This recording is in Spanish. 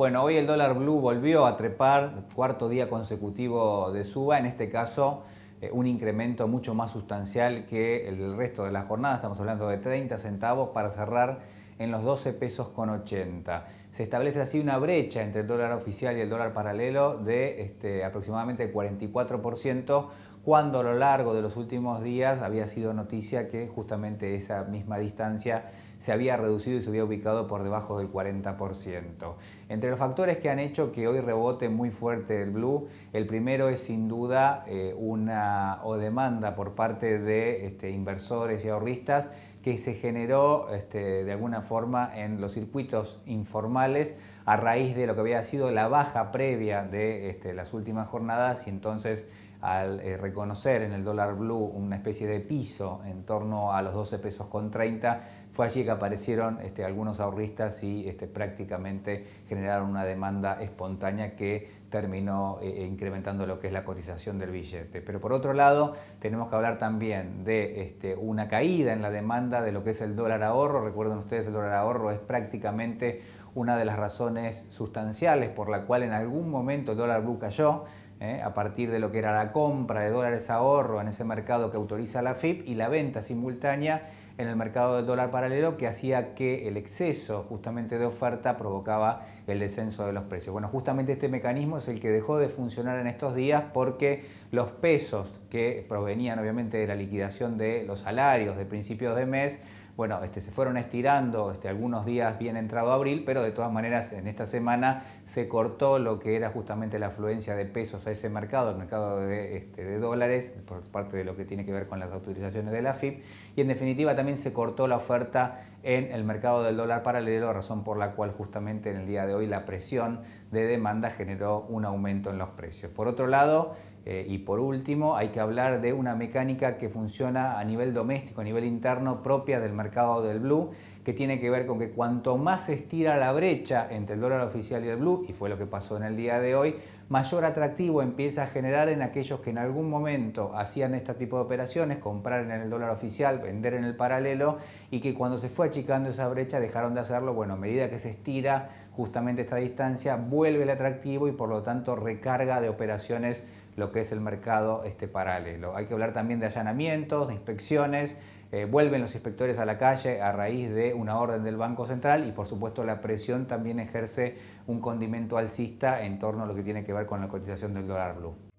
Bueno, hoy el dólar blue volvió a trepar, cuarto día consecutivo de suba, en este caso eh, un incremento mucho más sustancial que el resto de la jornada, estamos hablando de 30 centavos para cerrar en los 12 pesos con 80. Se establece así una brecha entre el dólar oficial y el dólar paralelo de este, aproximadamente 44%, cuando a lo largo de los últimos días había sido noticia que justamente esa misma distancia se había reducido y se había ubicado por debajo del 40%. Entre los factores que han hecho que hoy rebote muy fuerte el blue, el primero es sin duda eh, una o demanda por parte de este, inversores y ahorristas que se generó este, de alguna forma en los circuitos informales a raíz de lo que había sido la baja previa de este, las últimas jornadas y entonces al eh, reconocer en el dólar blue una especie de piso en torno a los 12 pesos con 30, fue allí que aparecieron este, algunos ahorristas y este, prácticamente generaron una demanda espontánea que terminó eh, eh, incrementando lo que es la cotización del billete. Pero por otro lado, tenemos que hablar también de este, una caída en la demanda de lo que es el dólar ahorro. Recuerden ustedes, el dólar ahorro es prácticamente una de las razones sustanciales por la cual en algún momento el dólar blue cayó. ¿Eh? a partir de lo que era la compra de dólares ahorro en ese mercado que autoriza la FIP y la venta simultánea en el mercado del dólar paralelo que hacía que el exceso justamente de oferta provocaba el descenso de los precios. Bueno, justamente este mecanismo es el que dejó de funcionar en estos días porque los pesos que provenían obviamente de la liquidación de los salarios de principios de mes bueno, este, se fueron estirando este, algunos días bien entrado abril, pero de todas maneras en esta semana se cortó lo que era justamente la afluencia de pesos a ese mercado, el mercado de, este, de dólares, por parte de lo que tiene que ver con las autorizaciones de la FIP, y en definitiva también se cortó la oferta en el mercado del dólar paralelo, razón por la cual justamente en el día de hoy la presión de demanda generó un aumento en los precios. Por otro lado, eh, y por último, hay que hablar de una mecánica que funciona a nivel doméstico, a nivel interno, propia del mercado del blue, que tiene que ver con que cuanto más se estira la brecha entre el dólar oficial y el blue, y fue lo que pasó en el día de hoy, mayor atractivo empieza a generar en aquellos que en algún momento hacían este tipo de operaciones, comprar en el dólar oficial, vender en el paralelo, y que cuando se fue achicando esa brecha dejaron de hacerlo, bueno, a medida que se estira justamente esta distancia, vuelve el atractivo y por lo tanto recarga de operaciones lo que es el mercado este, paralelo. Hay que hablar también de allanamientos, de inspecciones, eh, vuelven los inspectores a la calle a raíz de una orden del Banco Central y por supuesto la presión también ejerce un condimento alcista en torno a lo que tiene que ver con la cotización del dólar blue.